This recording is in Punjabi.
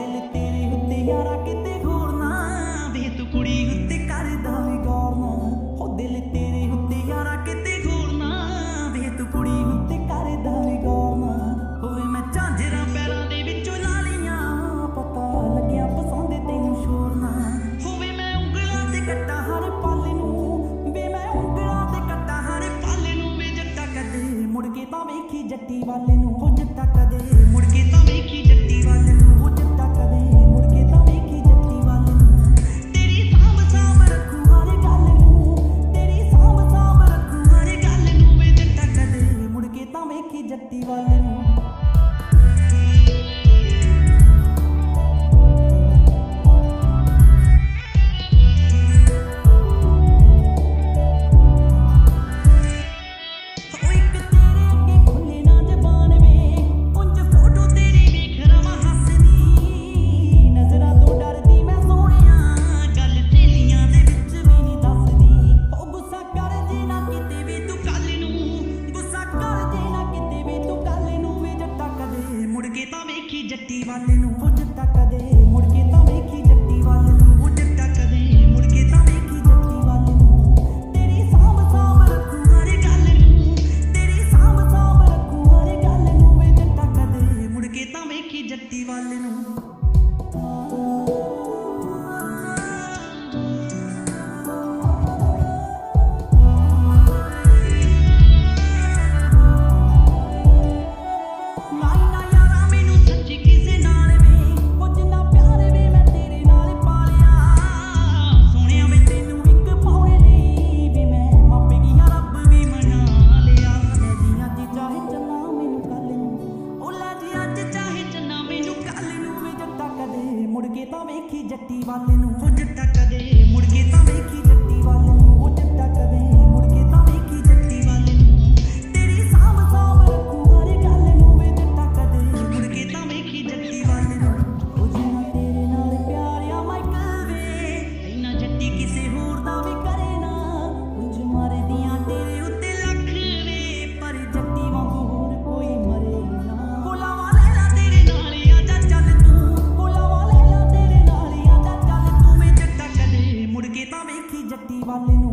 ਦਿਲ ਤੇਰੇ ਉੱਤੇ ਯਾਰਾ ਕਿਤੇ ਹੋਰ ਨਾ ਵੇ, ਤੂੰ ਕੁੜੀ ਉੱਤੇ ਕਰਦਾ ਵੀ ਗੌਰ ਨਾ। ਹੋ ਦਿਲ ਤੇਰੇ ਉੱਤੇ ਯਾਰਾ ਕਿਤੇ ਹੋਰ ਨਾ ਵੇ, ਤੂੰ ਕੁੜੀ ਉੱਤੇ ਕਰਦਾ ਵੀ ਗੌਰ ਨਾ। ਹੋਵੇ ਮੈਂ ਝਾਂਜਰਾ ਪੈਰਾਂ ਦੇ ਵਿੱਚੋਂ ਲਾ ਲੀਆਂ ਪਤਾ ਲੱਗਿਆ ਪਸੰਦ ਤੈਨੂੰ ਸ਼ੋਰ ਨਾ। ਹੋਵੇ ਮੈਂ ਉਂਗਲਾਂ ਤੇ ਕੱਟਾ ਹਰ ਪਾਲੇ ਨੂੰ, ਵੇ ਮੈਂ ਉਂਗਲਾਂ ਤੇ ਕੱਟਾ ਹਰ ਪਾਲੇ ਨੂੰ, ਵੇ ਜੱਟਾ ਕਦੇ ਮੁੜ ਕੇ ਤਾਂ ਵੇਖੀ ਜੱਟੀ ਵਾਲੇ ਨੂੰ। की जट्टी वाले रूप ਨਿੱਕੀ ਜੱਟੀ ਵਾਲੇ ਨੂੰ ਉਹ ਜਿੱਦਾਂ ਕਦੇ ਭਾਵੇਂ ਕੀ ਜੱਟੀ ਵੱਲ ਨੂੰ। ਉਹ ਜੱਟਾ Valley